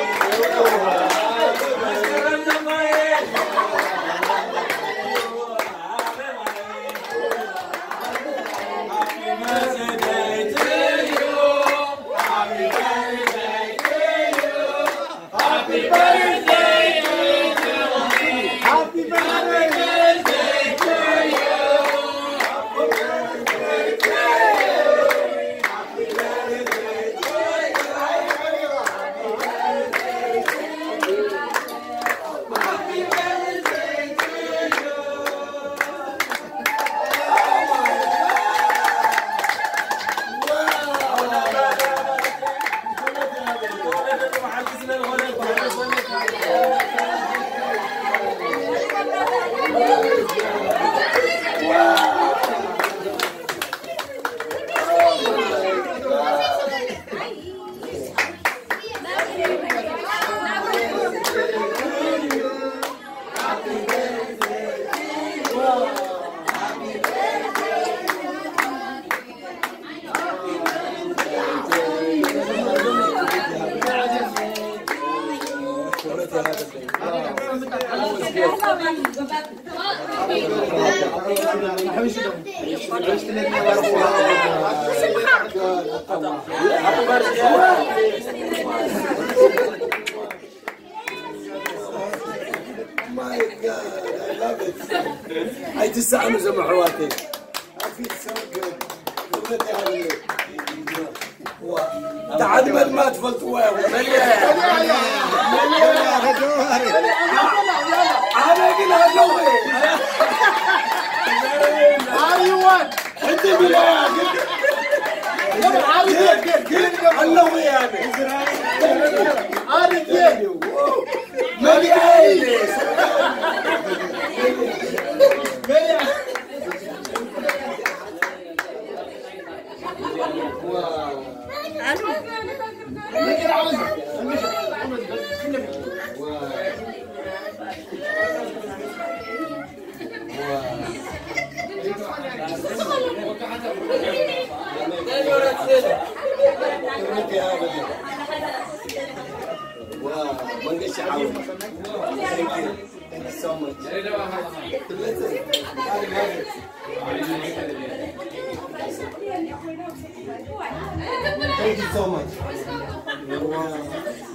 どうも。في هذا البيت My God, I love it. I just saw him as a Mahawati. I feel so good. تعال من ما تفلت واو مليان. أنا قلها جوي أيوه. أنت مليان علوي يعني مليان So much. 哇